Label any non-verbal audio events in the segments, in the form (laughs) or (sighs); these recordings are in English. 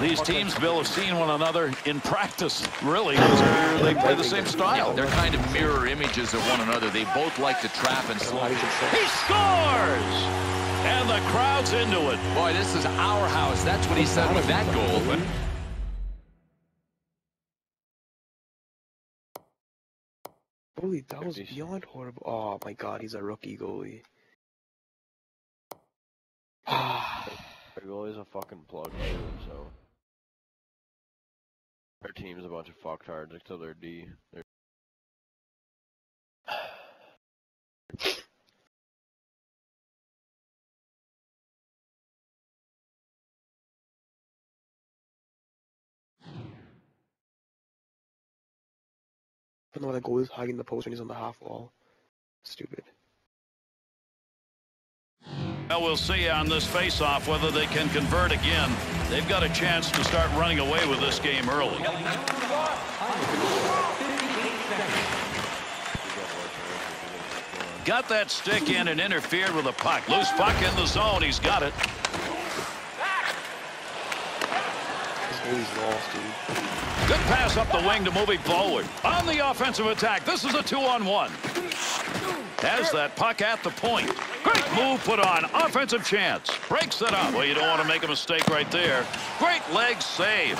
These teams, Bill, have seen one another in practice, really. They play the same style. They're kind of mirror images of one another. They both like to trap and slow. He scores! And the crowd's into it. Boy, this is our house. That's what he said with that goal. Holy, that was beyond horrible. Oh my god, he's a rookie goalie. (sighs) Ah. Their goalie's a fucking plug too, so. Their team's a bunch of fucktards until they're D. They're I don't know why the goalie's hugging the post when he's on the half wall. Stupid. Well, we'll see on this face-off whether they can convert again. They've got a chance to start running away with this game early. Got that stick in and interfered with a puck. Loose puck in the zone. He's got it. Good pass up the wing to move it forward. On the offensive attack, this is a two-on-one. Has that puck at the point. Great move put on. Offensive chance. Breaks it up. Well, you don't want to make a mistake right there. Great leg save.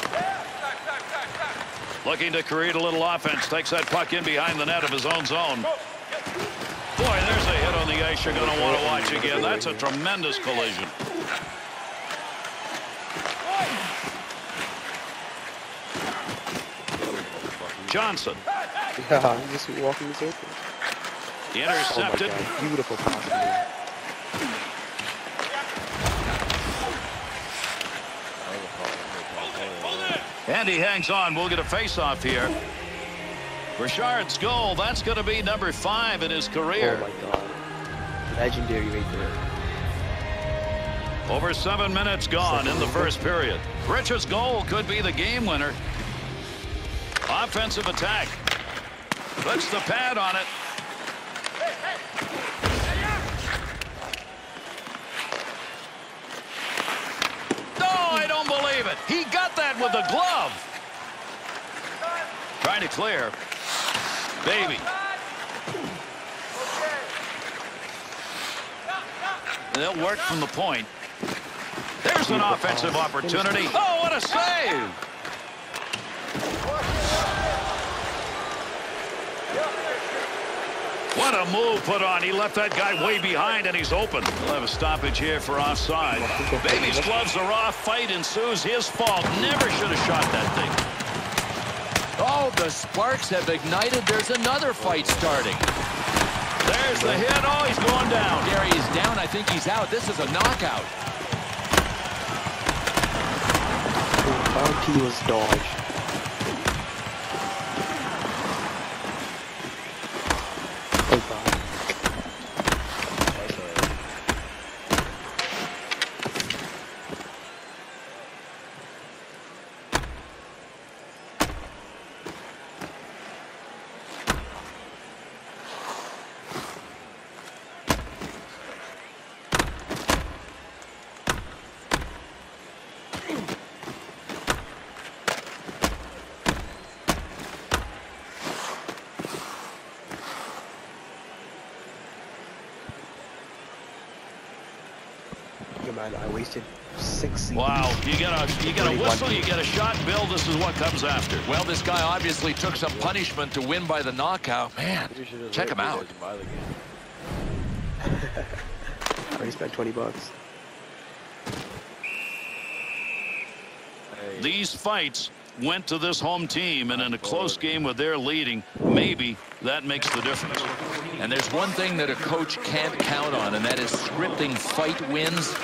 Looking to create a little offense. Takes that puck in behind the net of his own zone. Boy, there's a hit on the ice you're going to want to watch again. That's a tremendous collision. Johnson. Yeah, (laughs) I'm just walking this open. Oh my Intercepted. god, beautiful pass. And he hangs on. We'll get a face-off here. Richard's goal, that's going to be number five in his career. Oh my god. Legendary right there. Over seven minutes gone in the first period. Rich's goal could be the game winner. Offensive attack. Puts the pad on it. No, I don't believe it. He got that with the glove. Clear. Baby. They'll work from the point. There's an offensive opportunity. Oh, what a save! What a move put on. He left that guy way behind, and he's open. We'll have a stoppage here for offside. Baby's gloves are off. Fight ensues. His fault. Never should have shot that thing. Oh, the sparks have ignited. There's another fight starting. There's the hit. Oh, he's going down. Gary is down. I think he's out. This is a knockout. RP was dodged. Oh god. Yeah, man, I wasted six. Wow, you get a you get a whistle, you get a shot, Bill. This is what comes after. Well, this guy obviously took some punishment to win by the knockout. Man, Maybe you should just check him out. guys to buy the game. I already spent 20 bucks. These fights went to this home team, and in a close game with their leading, maybe that makes the difference. And there's one thing that a coach can't count on, and that is scripting fight wins.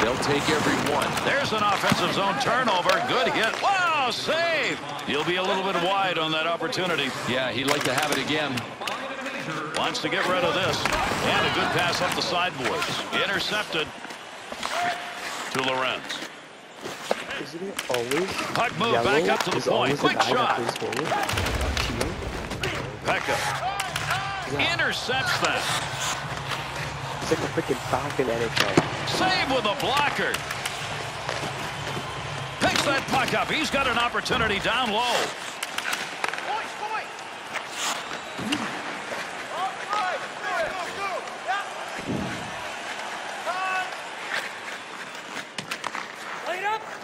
They'll take every one. There's an offensive zone turnover. Good hit. Wow, save. He'll be a little bit wide on that opportunity. Yeah, he'd like to have it again. Wants to get rid of this. And a good pass up the sideboards. Intercepted to Lorenz. Isn't it always Puck move yellow back up to the point. Quick shot. Pekka Yeah. intercepts that. It's like a freaking in NHL. Save with a blocker. Picks that puck up. He's got an opportunity down low.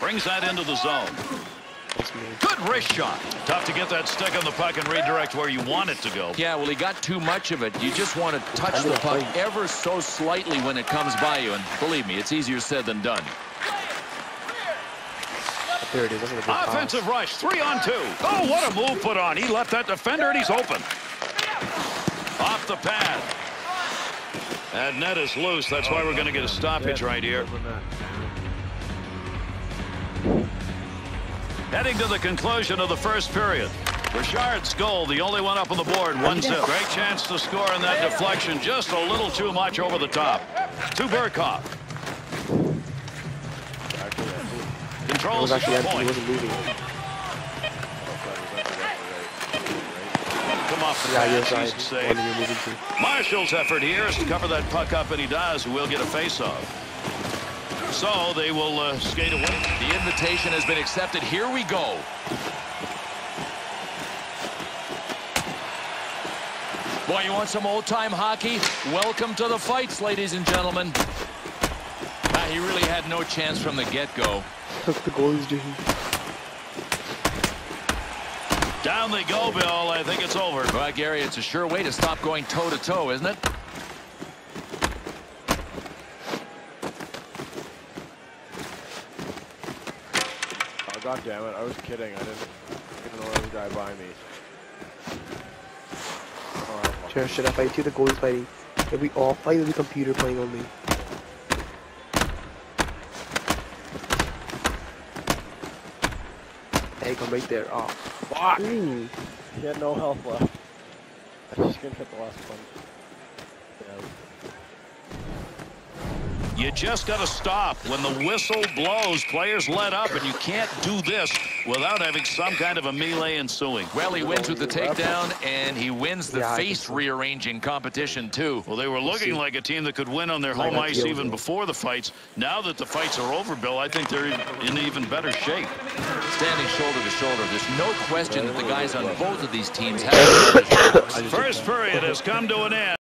Brings that into the zone. Good wrist shot. Tough to get that stick on the puck and redirect where you want it to go. Yeah, well, he got too much of it. You just want to touch the the puck ever so slightly when it comes by you. And believe me, it's easier said than done. There it is. That's a good pass. Offensive rush, three on two. Oh, what a move put on. He left that defender and he's open. Off the pad. That net is loose. That's why we're going to get a stoppage right here. Heading to the conclusion of the first period. Richard's goal, the only one up on the board, one zip. Great chance to score in that deflection. Just a little too much over the top. To Burkhoff. Actually, I think It Controls the actually empty. He point. Come off the Yeah, pads. you're Easy right. save. One you're moving to. Marshall's effort here is to cover that puck up, and he does. We'll get a face-off. So they will uh, skate away. The invitation has been accepted. Here we go. Boy, you want some old-time hockey? Welcome to the fights, ladies and gentlemen. Ah, he really had no chance from the get-go. Took the goalie's doing. Down they go, Bill. I think it's over. Well, Gary, it's a sure way to stop going toe-to-toe, isn't it? God damn it. I was kidding. I didn't, didn't know there was a guy by me. Oh, Sure, should I fight you? The goalie's fighting. If we all fight, the computer playing on me. Hey, come right there. Oh, Fuck! Ooh. He had no health left. I just couldn't hit the last one. Yeah. You just got to stop. When the whistle blows, players let up, and you can't do this without having some kind of a melee ensuing. Well, he wins with the takedown, and he wins the Yeah, face rearranging competition, too. Well, they were looking like a team that could win on their home ice even before the fights. Now that the fights are over, Bill, I think they're in even better shape. Standing shoulder to shoulder, there's no question that the guys on both of these teams have. (coughs) First period has come to an end.